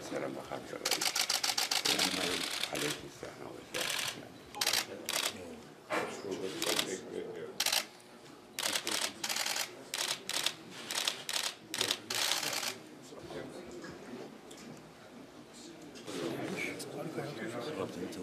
وسلم خامس الرئيس. يعني عليه الصلاة والسلام ربط انت